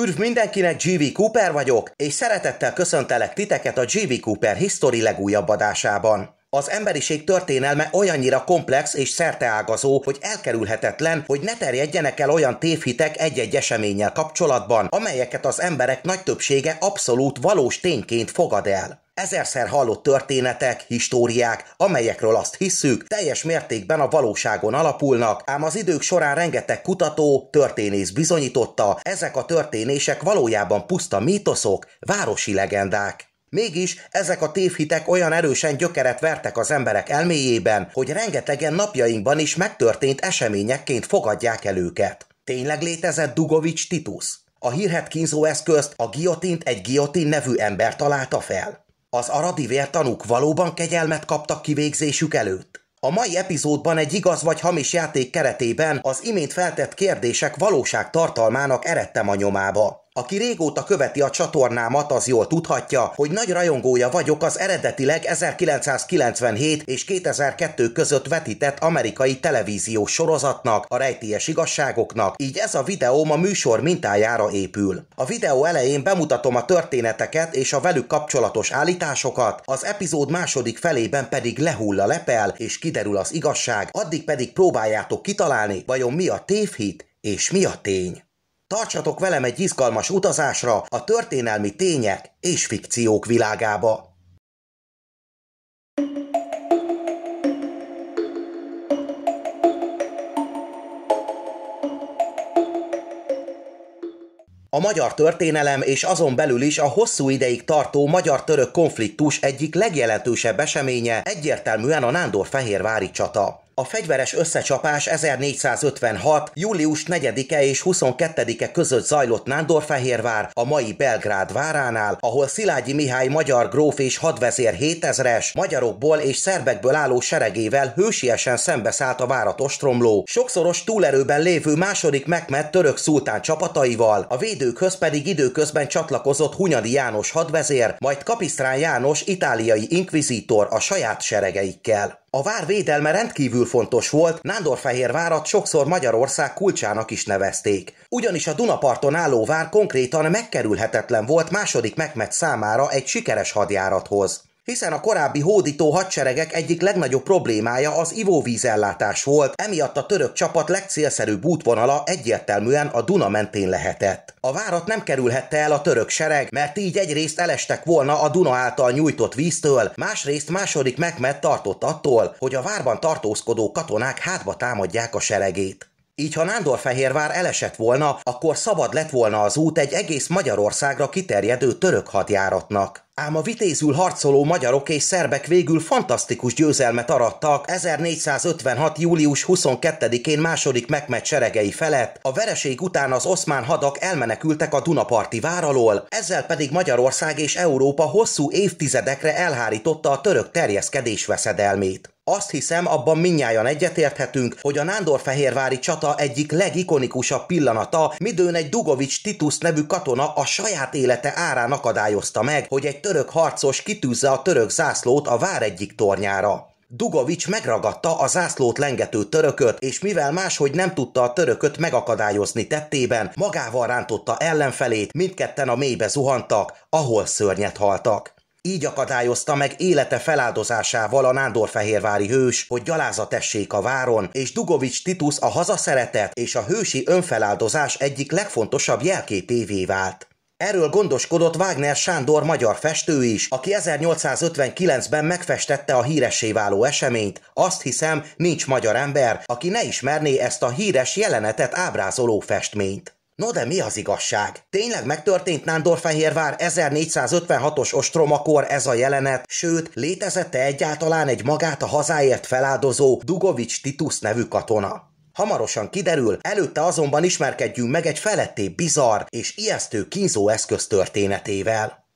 Üdv mindenkinek, GV Cooper vagyok, és szeretettel köszöntelek titeket a GV Cooper History legújabb adásában. Az emberiség történelme olyannyira komplex és szerteágazó, hogy elkerülhetetlen, hogy ne terjedjenek el olyan tévhitek egy-egy eseménnyel kapcsolatban, amelyeket az emberek nagy többsége abszolút valós tényként fogad el. Ezerszer hallott történetek, históriák, amelyekről azt hisszük, teljes mértékben a valóságon alapulnak, ám az idők során rengeteg kutató, történész bizonyította, ezek a történések valójában puszta mítoszok, városi legendák. Mégis ezek a tévhitek olyan erősen gyökeret vertek az emberek elméjében, hogy rengetegen napjainkban is megtörtént eseményekként fogadják el őket. Tényleg létezett Dugovics Titus? A hírhet kínzó eszközt, a giotint egy giotin nevű ember találta fel. Az aradi vértanúk valóban kegyelmet kaptak kivégzésük előtt? A mai epizódban egy igaz vagy hamis játék keretében az imént feltett kérdések valóság tartalmának eredtem a nyomába. Aki régóta követi a csatornámat, az jól tudhatja, hogy nagy rajongója vagyok az eredetileg 1997 és 2002 között vetített amerikai televíziós sorozatnak, a rejtélyes igazságoknak, így ez a videóm a műsor mintájára épül. A videó elején bemutatom a történeteket és a velük kapcsolatos állításokat, az epizód második felében pedig lehull a lepel és kiderül az igazság, addig pedig próbáljátok kitalálni, vajon mi a tévhit és mi a tény. Tartsatok velem egy izgalmas utazásra a történelmi tények és fikciók világába. A magyar történelem és azon belül is a hosszú ideig tartó magyar-török konfliktus egyik legjelentősebb eseménye egyértelműen a Nándor-Fehérvári csata. A fegyveres összecsapás 1456. július 4-e és 22-e között zajlott Nándorfehérvár, a mai Belgrád váránál, ahol Szilágyi Mihály magyar gróf és hadvezér 7000-es, magyarokból és szerbekből álló seregével hősiesen szembeszállt a várat ostromló, sokszoros túlerőben lévő második Mekmed török szultán csapataival, a védőkhöz pedig időközben csatlakozott Hunyadi János hadvezér, majd Kapisztrán János itáliai inkvizítor a saját seregeikkel. A vár védelme rendkívül fontos volt, Nándorfehérvárat sokszor Magyarország kulcsának is nevezték. Ugyanis a Dunaparton álló vár konkrétan megkerülhetetlen volt második Mekmed számára egy sikeres hadjárathoz hiszen a korábbi hódító hadseregek egyik legnagyobb problémája az ivóvízellátás volt, emiatt a török csapat legcélszerűbb útvonala egyértelműen a Duna mentén lehetett. A várat nem kerülhette el a török sereg, mert így egyrészt elestek volna a Duna által nyújtott víztől, másrészt második Mekmed tartott attól, hogy a várban tartózkodó katonák hátba támadják a seregét. Így ha Nándorfehérvár elesett volna, akkor szabad lett volna az út egy egész Magyarországra kiterjedő török hadjáratnak. Ám a vitézül harcoló magyarok és szerbek végül fantasztikus győzelmet arattak 1456. július 22-én második Mekmed seregei felett, a vereség után az oszmán hadak elmenekültek a Dunaparti vár alól, ezzel pedig Magyarország és Európa hosszú évtizedekre elhárította a török terjeszkedés veszedelmét. Azt hiszem, abban minnyáján egyetérthetünk, hogy a Nándorfehérvári csata egyik legikonikusabb pillanata, midőn egy Dugovics Titus nevű katona a saját élete árán akadályozta meg, hogy egy török harcos kitűzze a török zászlót a vár egyik tornyára. Dugovics megragadta a zászlót lengető törököt, és mivel máshogy nem tudta a törököt megakadályozni tettében, magával rántotta ellenfelét, mindketten a mélybe zuhantak, ahol szörnyet haltak. Így akadályozta meg élete feláldozásával a nándorfehérvári hős, hogy gyalázatessék a váron, és Dugovics Titus a hazaszeretet és a hősi önfeláldozás egyik legfontosabb jelképévé vált. Erről gondoskodott Wagner Sándor magyar festő is, aki 1859-ben megfestette a híressé váló eseményt. Azt hiszem, nincs magyar ember, aki ne ismerné ezt a híres jelenetet ábrázoló festményt. No de mi az igazság? Tényleg megtörtént Nándorfehérvár 1456-os ostromakor ez a jelenet, sőt, létezette egyáltalán egy magát a hazáért feláldozó Dugovics Titus nevű katona? Hamarosan kiderül, előtte azonban ismerkedjünk meg egy feletté bizarr és ijesztő kínzó eszköz történetével.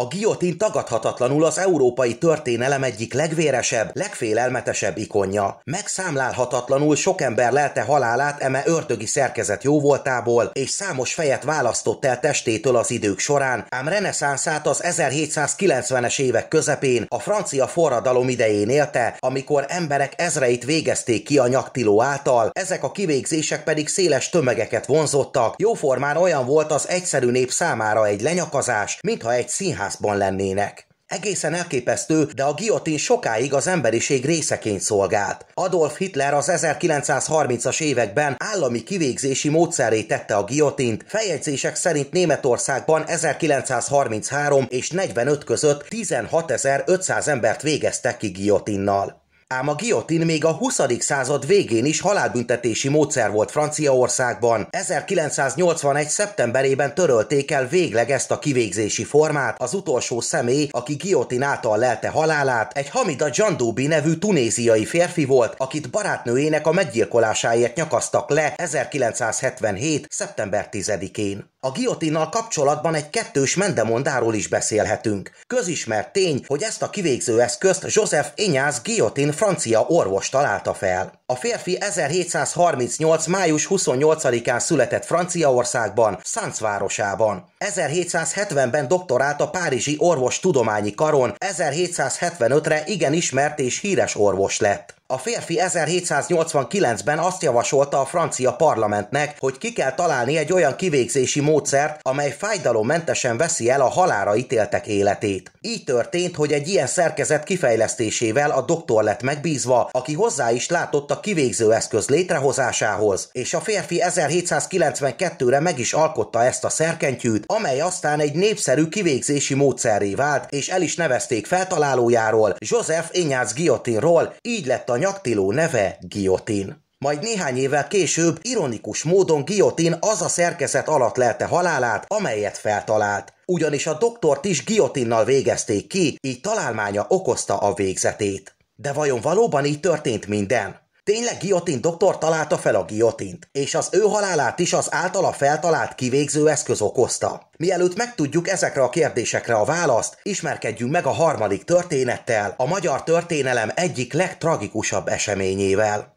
A giotin tagadhatatlanul az európai történelem egyik legvéresebb, legfélelmetesebb ikonja. Megszámlálhatatlanul sok ember lelte halálát eme ördögi szerkezet jóvoltából, és számos fejet választott el testétől az idők során, ám reneszánszát az 1790-es évek közepén a francia forradalom idején élte, amikor emberek ezreit végezték ki a nyaktiló által, ezek a kivégzések pedig széles tömegeket vonzottak, jóformán olyan volt az egyszerű nép számára egy lenyakazás, mintha egy színház színházban lennének. Egészen elképesztő, de a giotin sokáig az emberiség részeként szolgált. Adolf Hitler az 1930-as években állami kivégzési módszeré tette a giotint, feljegyzések szerint Németországban 1933 és 45 között 16.500 embert végeztek ki giotinnal. Ám a giotin még a 20. század végén is halálbüntetési módszer volt Franciaországban. 1981. szeptemberében törölték el végleg ezt a kivégzési formát, az utolsó személy, aki giotin által lelte halálát, egy Hamida Jandoubi nevű tunéziai férfi volt, akit barátnőjének a meggyilkolásáért nyakasztak le 1977. szeptember 10-én. A giotinnal kapcsolatban egy kettős mendemondáról is beszélhetünk. Közismert tény, hogy ezt a kivégző eszközt Joseph Ignaz Guillotin francia orvos találta fel. A férfi 1738. május 28-án született Franciaországban, Sanz városában. 1770-ben doktorált a Párizsi Orvos Tudományi Karon, 1775-re igen ismert és híres orvos lett. A férfi 1789-ben azt javasolta a francia parlamentnek, hogy ki kell találni egy olyan kivégzési módszert, amely fájdalommentesen veszi el a halára ítéltek életét. Így történt, hogy egy ilyen szerkezet kifejlesztésével a doktor lett megbízva, aki hozzá is látott a kivégző eszköz létrehozásához, és a férfi 1792-re meg is alkotta ezt a szerkentyűt, amely aztán egy népszerű kivégzési módszerré vált, és el is nevezték feltalálójáról, Joseph Ignaz Guillotinról, így lett a nyaktiló neve Guillotine. Majd néhány évvel később ironikus módon Guillotine az a szerkezet alatt lelte halálát, amelyet feltalált. Ugyanis a doktort is Guillotinnal végezték ki, így találmánya okozta a végzetét. De vajon valóban így történt minden? Tényleg Guillotine doktor találta fel a guillotint, és az ő halálát is az általa feltalált kivégző eszköz okozta. Mielőtt megtudjuk ezekre a kérdésekre a választ, ismerkedjünk meg a harmadik történettel, a magyar történelem egyik legtragikusabb eseményével.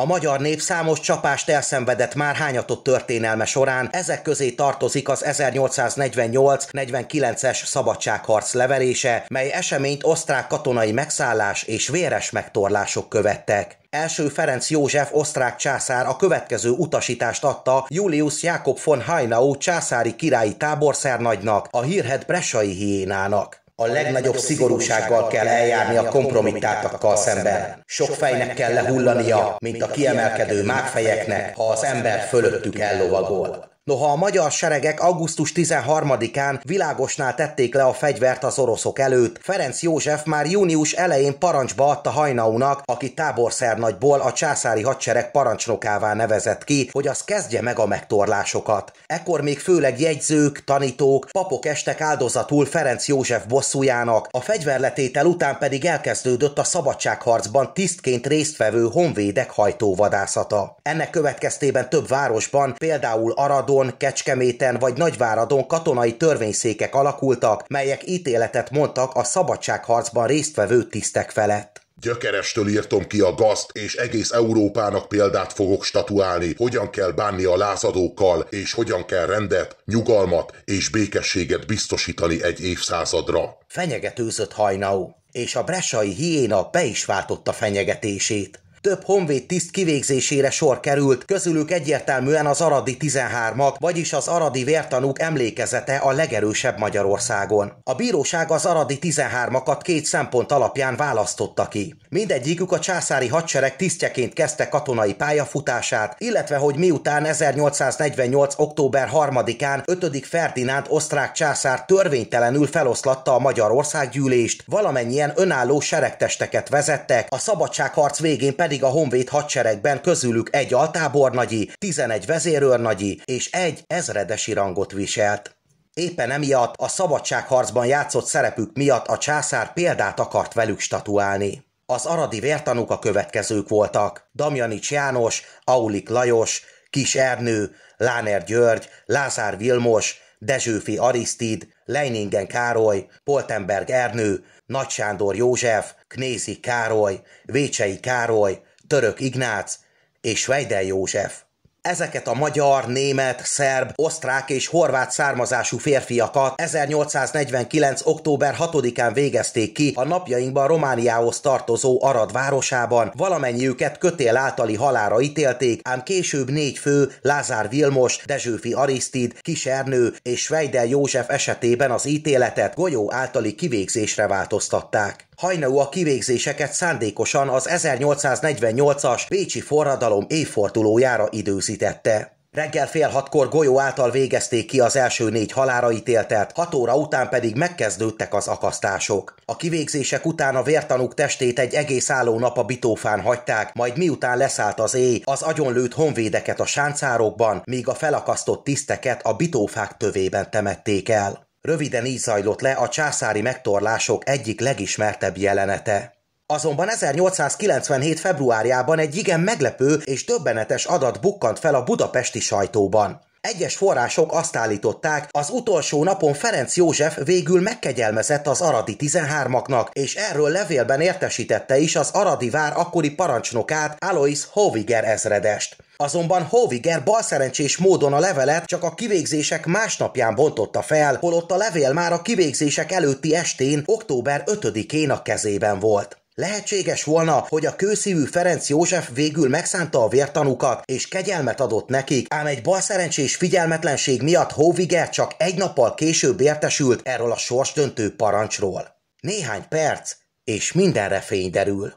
A magyar nép számos csapást elszenvedett már hányatott történelme során, ezek közé tartozik az 1848-49-es szabadságharc leverése, mely eseményt osztrák katonai megszállás és véres megtorlások követtek. Első Ferenc József osztrák császár a következő utasítást adta Julius Jakob von Hainau császári királyi táborszernagynak, a hírhet Bressai hiénának. A legnagyobb szigorúsággal kell eljárni a kompromittáltakkal szemben. Sok fejnek kell lehullania, mint a kiemelkedő mágfejeknek, ha az ember fölöttük ellovagol. Noha a magyar seregek augusztus 13-án világosnál tették le a fegyvert az oroszok előtt, Ferenc József már június elején parancsba adta Hajnaunak, aki táborszernagyból a császári hadsereg parancsnokává nevezett ki, hogy az kezdje meg a megtorlásokat. Ekkor még főleg jegyzők, tanítók, papok estek áldozatul Ferenc József bosszújának, a fegyverletétel után pedig elkezdődött a szabadságharcban tisztként résztvevő honvédek hajtóvadászata. Ennek következtében több városban, például Aradon, Szombaton, Kecskeméten vagy Nagyváradon katonai törvényszékek alakultak, melyek ítéletet mondtak a szabadságharcban résztvevő tisztek felett. Gyökerestől írtom ki a gazt, és egész Európának példát fogok statuálni, hogyan kell bánni a lázadókkal, és hogyan kell rendet, nyugalmat és békességet biztosítani egy évszázadra. Fenyegetőzött hajnau, és a bressai hiéna be is váltotta fenyegetését. Több honvéd tiszt kivégzésére sor került, közülük egyértelműen az aradi 13-ak, vagyis az aradi vértanúk emlékezete a legerősebb Magyarországon. A bíróság az aradi 13-akat két szempont alapján választotta ki. Mindegyikük a császári hadsereg tisztjeként kezdte katonai pályafutását, illetve hogy miután 1848. október 3-án 5. Ferdinánd osztrák császár törvénytelenül feloszlatta a Magyarországgyűlést, valamennyien önálló seregtesteket vezettek, a szabadságharc végén pedig pedig a honvéd hadseregben közülük egy altábornagyi, 11 vezérőrnagyi és egy ezredesi rangot viselt. Éppen emiatt a szabadságharcban játszott szerepük miatt a császár példát akart velük statuálni. Az aradi vértanúk a következők voltak. Damjanics János, Aulik Lajos, Kis Ernő, Láner György, Lázár Vilmos, Dezsőfi Arisztid, Leiningen Károly, Poltenberg Ernő, Nagy Sándor József, Knézi Károly, Vécsei Károly, Török Ignác és Vejdel József. Ezeket a magyar, német, szerb, osztrák és horvát származású férfiakat 1849. október 6-án végezték ki a napjainkban Romániához tartozó Arad városában, valamennyiüket kötél általi halára ítélték, ám később négy fő, Lázár Vilmos, Dezsőfi Arisztid, Kisernő és Vejdel József esetében az ítéletet golyó általi kivégzésre változtatták. Hajnau a kivégzéseket szándékosan az 1848-as Pécsi forradalom évfordulójára időzítette. Reggel fél hatkor golyó által végezték ki az első négy halára ítéltet, hat óra után pedig megkezdődtek az akasztások. A kivégzések után a vértanúk testét egy egész álló nap a bitófán hagyták, majd miután leszállt az éj, az agyonlőtt honvédeket a sáncárokban, míg a felakasztott tiszteket a bitófák tövében temették el. Röviden így zajlott le a császári megtorlások egyik legismertebb jelenete. Azonban 1897. februárjában egy igen meglepő és döbbenetes adat bukkant fel a budapesti sajtóban. Egyes források azt állították, az utolsó napon Ferenc József végül megkegyelmezett az aradi 13-aknak, és erről levélben értesítette is az aradi vár akkori parancsnokát Alois Hoviger ezredest. Azonban Hoviger balszerencsés módon a levelet csak a kivégzések másnapján bontotta fel, holott a levél már a kivégzések előtti estén, október 5-én a kezében volt. Lehetséges volna, hogy a kőszívű Ferenc József végül megszánta a vértanúkat, és kegyelmet adott nekik, ám egy balszerencsés figyelmetlenség miatt Hóviger csak egy nappal később értesült erről a sorsdöntő parancsról. Néhány perc, és mindenre fény derül.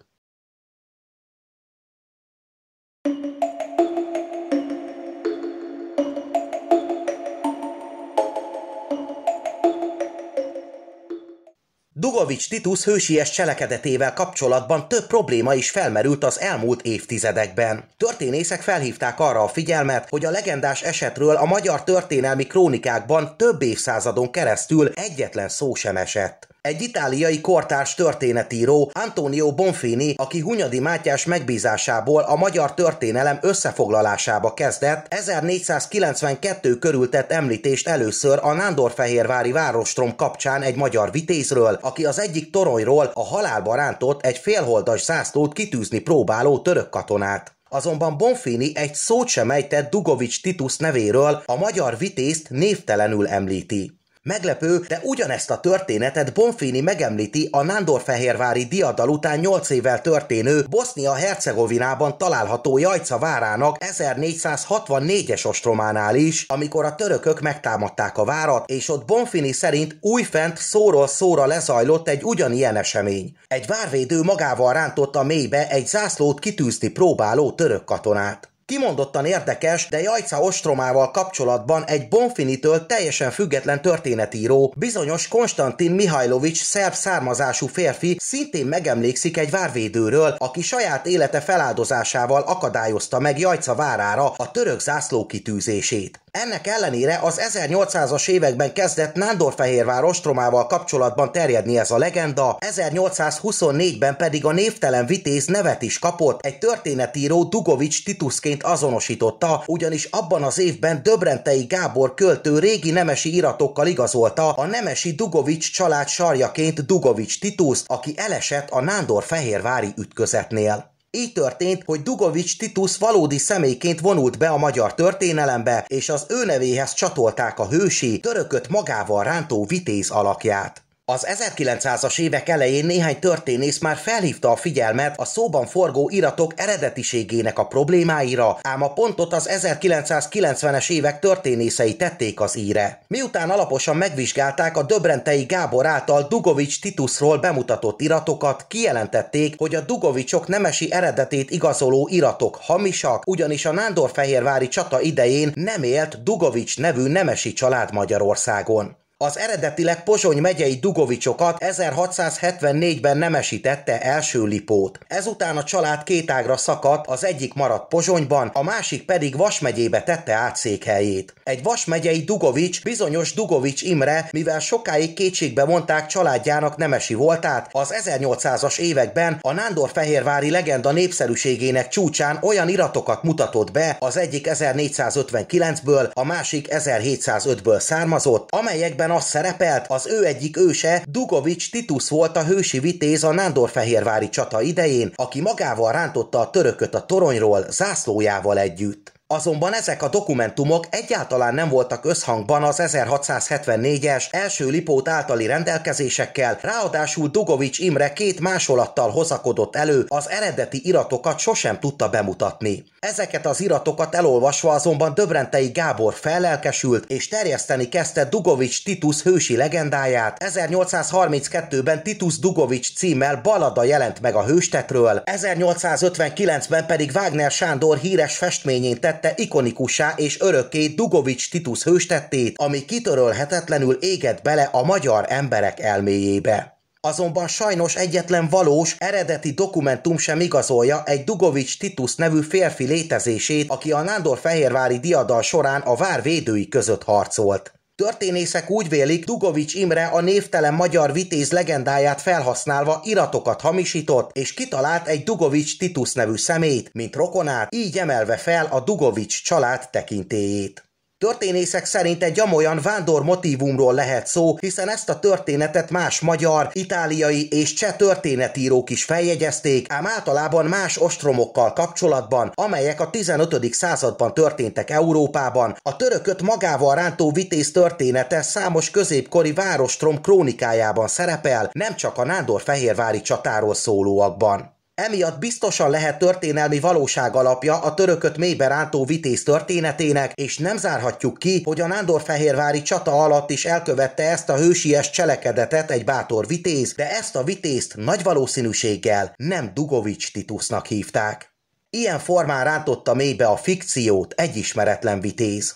Dugovics Titus hősies cselekedetével kapcsolatban több probléma is felmerült az elmúlt évtizedekben. Történészek felhívták arra a figyelmet, hogy a legendás esetről a magyar történelmi krónikákban több évszázadon keresztül egyetlen szó sem esett. Egy itáliai kortárs történetíró, Antonio Bonfini, aki Hunyadi Mátyás megbízásából a magyar történelem összefoglalásába kezdett, 1492 körül tett említést először a Nándorfehérvári várostrom kapcsán egy magyar vitézről, aki az egyik toronyról a halálba rántott egy félholdas zászlót kitűzni próbáló török katonát. Azonban Bonfini egy szót sem ejtett Dugovics Titus nevéről, a magyar vitézt névtelenül említi. Meglepő, de ugyanezt a történetet Bonfini megemlíti a Nándorfehérvári diadal után 8 évvel történő Bosznia-Hercegovinában található Jajca várának 1464-es ostrománál is, amikor a törökök megtámadták a várat, és ott Bonfini szerint újfent szóról szóra lezajlott egy ugyanilyen esemény. Egy várvédő magával rántotta mélybe egy zászlót kitűzni próbáló török katonát. Kimondottan érdekes, de Jajca ostromával kapcsolatban egy Bonfinitől teljesen független történetíró, bizonyos Konstantin Mihajlovics szerb származású férfi szintén megemlékszik egy várvédőről, aki saját élete feláldozásával akadályozta meg Jajca várára a török zászló kitűzését. Ennek ellenére az 1800-as években kezdett Nándorfehérvár ostromával kapcsolatban terjedni ez a legenda, 1824-ben pedig a névtelen vitéz nevet is kapott, egy történetíró Dugovics Titusként azonosította, ugyanis abban az évben Döbrentei Gábor költő régi nemesi iratokkal igazolta a nemesi Dugovics család sarjaként Dugovics Titus, aki elesett a Nándorfehérvári ütközetnél. Így történt, hogy Dugovics Titus valódi személyként vonult be a magyar történelembe, és az ő nevéhez csatolták a hősi, törököt magával rántó vitéz alakját. Az 1900-as évek elején néhány történész már felhívta a figyelmet a szóban forgó iratok eredetiségének a problémáira, ám a pontot az 1990-es évek történészei tették az íre. Miután alaposan megvizsgálták a Döbrentei Gábor által Dugovics Titusról bemutatott iratokat, kijelentették, hogy a Dugovicsok nemesi eredetét igazoló iratok hamisak, ugyanis a Nándorfehérvári csata idején nem élt Dugovics nevű nemesi család Magyarországon. Az eredetileg Pozsony megyei Dugovicsokat 1674-ben nemesítette első Lipót. Ezután a család két ágra szakadt, az egyik maradt Pozsonyban, a másik pedig Vas megyébe tette át székhelyét. Egy Vas megyei Dugovics, bizonyos Dugovics Imre, mivel sokáig kétségbe mondták családjának nemesi voltát, az 1800-as években a Nándor-Fehérvári legenda népszerűségének csúcsán olyan iratokat mutatott be, az egyik 1459-ből, a másik 1705-ből származott, amelyekben az szerepelt, az ő egyik őse, Dugovics Titus volt a hősi vitéz a Nándorfehérvári csata idején, aki magával rántotta a törököt a toronyról zászlójával együtt. Azonban ezek a dokumentumok egyáltalán nem voltak összhangban az 1674-es első Lipót általi rendelkezésekkel, ráadásul Dugovics Imre két másolattal hozakodott elő, az eredeti iratokat sosem tudta bemutatni. Ezeket az iratokat elolvasva azonban Döbrentei Gábor fellelkesült és terjeszteni kezdte Dugovics Titus hősi legendáját. 1832-ben Titus Dugovics címmel balada jelent meg a hőstetről, 1859-ben pedig Wagner Sándor híres festményén tett tette ikonikussá és örökké Dugovics Titus hőstettét, ami kitörölhetetlenül égett bele a magyar emberek elméjébe. Azonban sajnos egyetlen valós, eredeti dokumentum sem igazolja egy Dugovics Titus nevű férfi létezését, aki a Nándor-Fehérvári diadal során a vár védői között harcolt. Történészek úgy vélik, Dugovics Imre a névtelen magyar vitéz legendáját felhasználva iratokat hamisított, és kitalált egy Dugovics Titus nevű szemét, mint rokonát, így emelve fel a Dugovics család tekintélyét. Történészek szerint egy amolyan vándor motívumról lehet szó, hiszen ezt a történetet más magyar, itáliai és cseh történetírók is feljegyezték, ám általában más ostromokkal kapcsolatban, amelyek a 15. században történtek Európában. A törököt magával rántó vitéz története számos középkori várostrom krónikájában szerepel, nem csak a Nándor-Fehérvári csatáról szólóakban. Emiatt biztosan lehet történelmi valóság alapja a törököt mélybe rántó vitéz történetének, és nem zárhatjuk ki, hogy a Nándorfehérvári csata alatt is elkövette ezt a hősies cselekedetet egy bátor vitéz, de ezt a vitézt nagy valószínűséggel nem Dugovics Titusnak hívták. Ilyen formán rántotta mélybe a fikciót egy ismeretlen vitéz.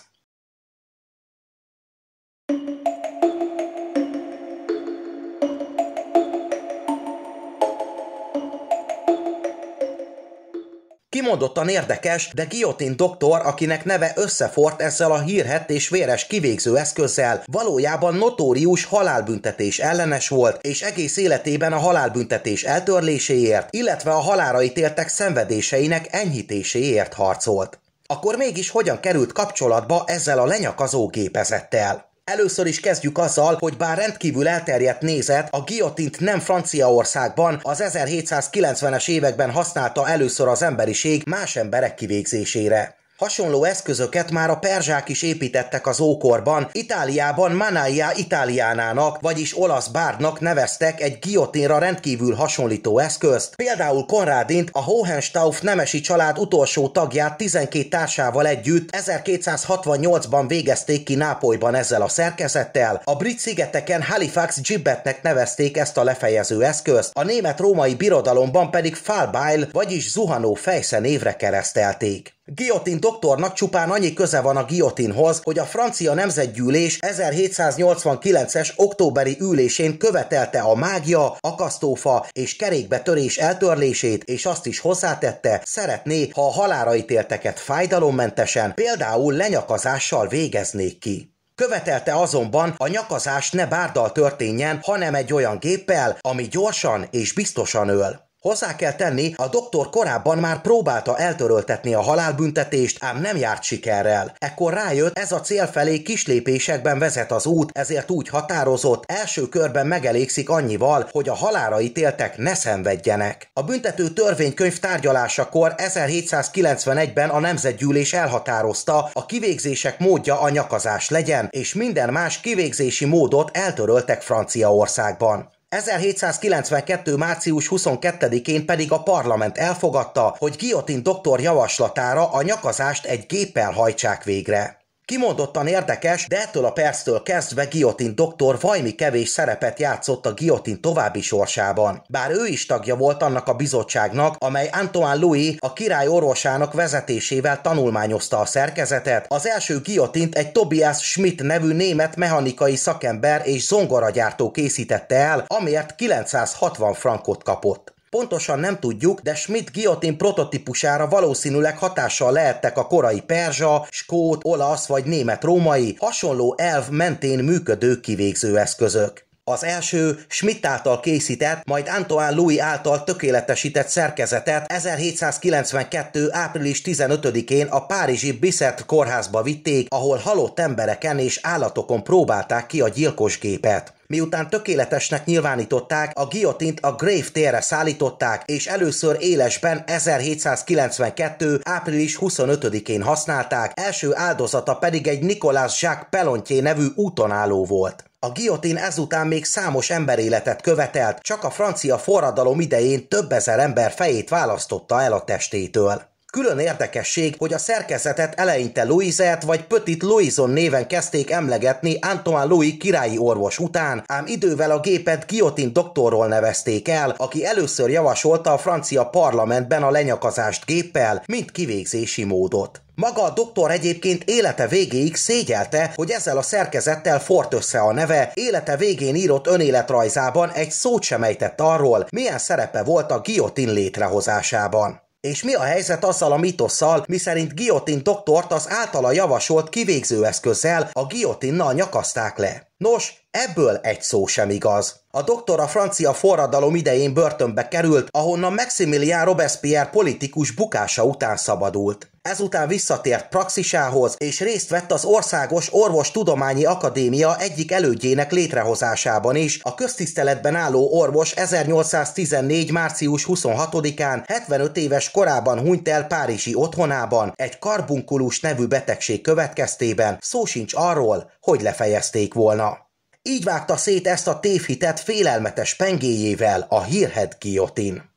Kimondottan érdekes, de Guillotine doktor, akinek neve összefort ezzel a hírhet és véres kivégző eszközzel, valójában notórius halálbüntetés ellenes volt, és egész életében a halálbüntetés eltörléséért, illetve a halára ítéltek szenvedéseinek enyhítéséért harcolt. Akkor mégis hogyan került kapcsolatba ezzel a lenyakazó gépezettel? Először is kezdjük azzal, hogy bár rendkívül elterjedt nézet, a guillotint nem Franciaországban az 1790-es években használta először az emberiség más emberek kivégzésére. Hasonló eszközöket már a perzsák is építettek az ókorban, Itáliában Manaia Italiánának, vagyis olasz bárdnak neveztek egy giotinra rendkívül hasonlító eszközt. Például Konrádint, a Hohenstauf nemesi család utolsó tagját 12 társával együtt 1268-ban végezték ki Nápolyban ezzel a szerkezettel. A brit szigeteken Halifax gibbetnek nevezték ezt a lefejező eszközt, a német-római birodalomban pedig Falbail, vagyis zuhanó fejsze névre keresztelték. Guillotine doktornak csupán annyi köze van a guillotinhoz, hogy a francia nemzetgyűlés 1789-es októberi ülésén követelte a mágia, akasztófa és kerékbetörés eltörlését, és azt is hozzátette, szeretné, ha a halára ítélteket fájdalommentesen, például lenyakazással végeznék ki. Követelte azonban, a nyakazás ne bárdal történjen, hanem egy olyan géppel, ami gyorsan és biztosan öl. Hozzá kell tenni, a doktor korábban már próbálta eltöröltetni a halálbüntetést, ám nem járt sikerrel. Ekkor rájött, ez a cél felé kislépésekben vezet az út, ezért úgy határozott, első körben megelégszik annyival, hogy a halára ítéltek ne szenvedjenek. A büntető törvénykönyv tárgyalásakor 1791-ben a Nemzetgyűlés elhatározta, a kivégzések módja a nyakazás legyen, és minden más kivégzési módot eltöröltek Franciaországban. 1792. március 22-én pedig a parlament elfogadta, hogy Guillotine doktor javaslatára a nyakazást egy géppel hajtsák végre. Kimondottan érdekes, de ettől a perctől kezdve Guillotine doktor vajmi kevés szerepet játszott a Guillotine további sorsában. Bár ő is tagja volt annak a bizottságnak, amely Antoine Louis a király orvosának vezetésével tanulmányozta a szerkezetet, az első Guillotint egy Tobias Schmidt nevű német mechanikai szakember és zongoragyártó készítette el, amiért 960 frankot kapott. Pontosan nem tudjuk, de Schmidt guillotine prototípusára valószínűleg hatással lehettek a korai perzsa, skót, olasz vagy német római, hasonló elv mentén működő kivégzőeszközök. Az első Schmidt által készített, majd Antoine Louis által tökéletesített szerkezetet 1792. április 15-én a párizsi Bisset kórházba vitték, ahol halott embereken és állatokon próbálták ki a gyilkos gépet. Miután tökéletesnek nyilvánították, a guillotint a Grave térre szállították, és először élesben 1792. április 25-én használták, első áldozata pedig egy Nicolas Jacques Pelontier nevű útonálló volt. A guillotine ezután még számos emberéletet követelt, csak a francia forradalom idején több ezer ember fejét választotta el a testétől. Külön érdekesség, hogy a szerkezetet eleinte Louisette vagy Petit Louison néven kezdték emlegetni Antoine Louis királyi orvos után, ám idővel a gépet Guillotine doktorról nevezték el, aki először javasolta a francia parlamentben a lenyakazást géppel, mint kivégzési módot. Maga a doktor egyébként élete végéig szégyelte, hogy ezzel a szerkezettel fort össze a neve, élete végén írott önéletrajzában egy szót sem ejtett arról, milyen szerepe volt a guillotine létrehozásában. És mi a helyzet azzal a mitosszal, miszerint Guillotine doktort az általa javasolt kivégzőeszközzel, a guillotine nyakaszták le? Nos, ebből egy szó sem igaz. A doktor a francia forradalom idején börtönbe került, ahonnan Maximilien Robespierre politikus bukása után szabadult. Ezután visszatért praxisához, és részt vett az Országos Orvostudományi Akadémia egyik elődjének létrehozásában is. A köztiszteletben álló orvos 1814. március 26-án 75 éves korában hunyt el Párizsi otthonában, egy karbunkulus nevű betegség következtében, szó sincs arról, hogy lefejezték volna. Így vágta szét ezt a tévhitet félelmetes pengéjével a hírhed guillotine.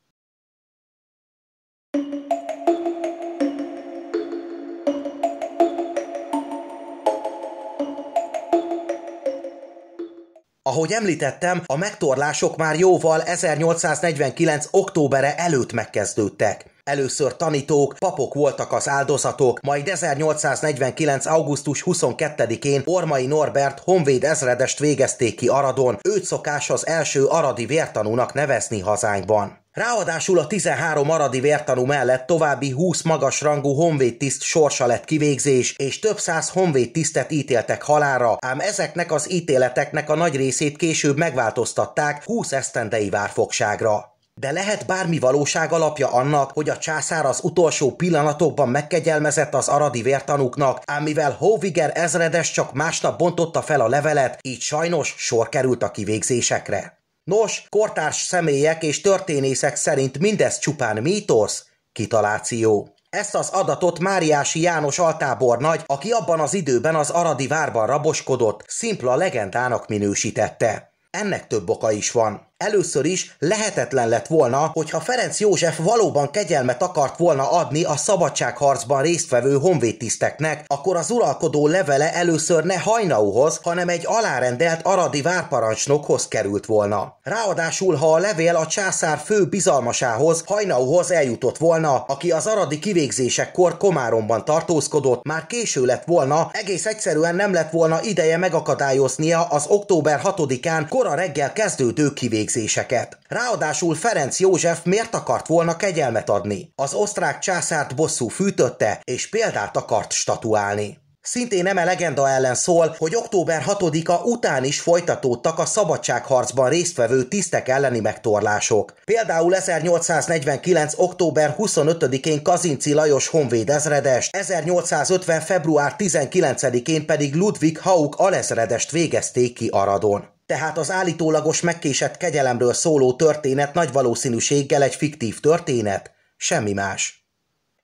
Ahogy említettem, a megtorlások már jóval 1849. októbere előtt megkezdődtek. Először tanítók, papok voltak az áldozatok, majd 1849. augusztus 22-én Ormai Norbert honvéd ezredest végezték ki Aradon, őt szokás az első aradi vértanúnak nevezni hazánkban. Ráadásul a 13 aradi vértanú mellett további 20 magas rangú honvédtiszt sorsa lett kivégzés, és több száz honvédtisztet ítéltek halára, ám ezeknek az ítéleteknek a nagy részét később megváltoztatták 20 esztendei várfogságra. De lehet bármi valóság alapja annak, hogy a császár az utolsó pillanatokban megkegyelmezett az aradi vértanúknak, ám mivel Hoviger ezredes csak másnap bontotta fel a levelet, így sajnos sor került a kivégzésekre. Nos, kortárs személyek és történészek szerint mindez csupán mítosz, kitaláció. Ezt az adatot Máriási János altábornagy, aki abban az időben az Aradi várban raboskodott, szimpla legendának minősítette. Ennek több oka is van. Először is lehetetlen lett volna, hogyha Ferenc József valóban kegyelmet akart volna adni a szabadságharcban résztvevő honvédtiszteknek, akkor az uralkodó levele először ne Hajnauhoz, hanem egy alárendelt aradi várparancsnokhoz került volna. Ráadásul, ha a levél a császár fő bizalmasához, Hajnauhoz eljutott volna, aki az aradi kivégzésekkor Komáromban tartózkodott, már késő lett volna, egész egyszerűen nem lett volna ideje megakadályoznia az október 6-án kora reggel kezdődő kivégzéseket végzéseket. Ráadásul Ferenc József miért akart volna kegyelmet adni? Az osztrák császárt bosszú fűtötte, és példát akart statuálni. Szintén eme legenda ellen szól, hogy október 6-a után is folytatódtak a szabadságharcban résztvevő tisztek elleni megtorlások. Például 1849. október 25-én Kazinci Lajos honvéd ezredes, 1850. február 19-én pedig Ludwig Hauk alezredest végezték ki Aradon tehát az állítólagos megkésett kegyelemről szóló történet nagy valószínűséggel egy fiktív történet, semmi más.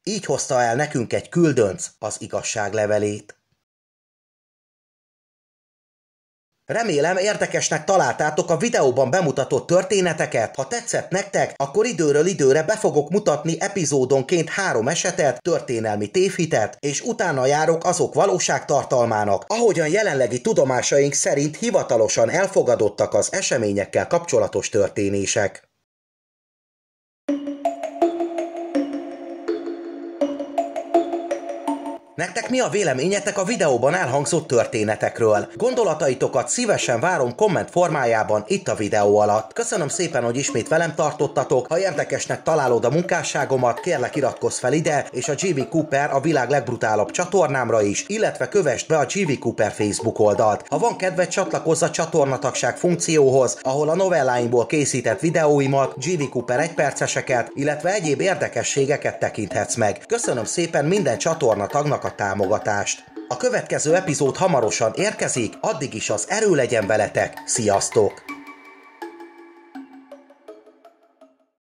Így hozta el nekünk egy küldönc az igazság levelét. Remélem érdekesnek találtátok a videóban bemutatott történeteket. Ha tetszett nektek, akkor időről időre be fogok mutatni epizódonként három esetet, történelmi tévhitet, és utána járok azok valóságtartalmának, ahogyan jelenlegi tudomásaink szerint hivatalosan elfogadottak az eseményekkel kapcsolatos történések. Nektek mi a véleményetek a videóban elhangzott történetekről? Gondolataitokat szívesen várom komment formájában itt a videó alatt. Köszönöm szépen, hogy ismét velem tartottatok. Ha érdekesnek találod a munkásságomat, kérlek iratkozz fel ide, és a GV Cooper a világ legbrutálabb csatornámra is, illetve kövessd be a GV Cooper Facebook oldalt. Ha van kedved, csatlakozz a csatornatagság funkcióhoz, ahol a novelláimból készített videóimat, GV Cooper egyperceseket, illetve egyéb érdekességeket tekinthetsz meg. Köszönöm szépen minden csatornatagnak a támogatást. A következő epizód hamarosan érkezik, addig is az erő legyen veletek, sziasztok!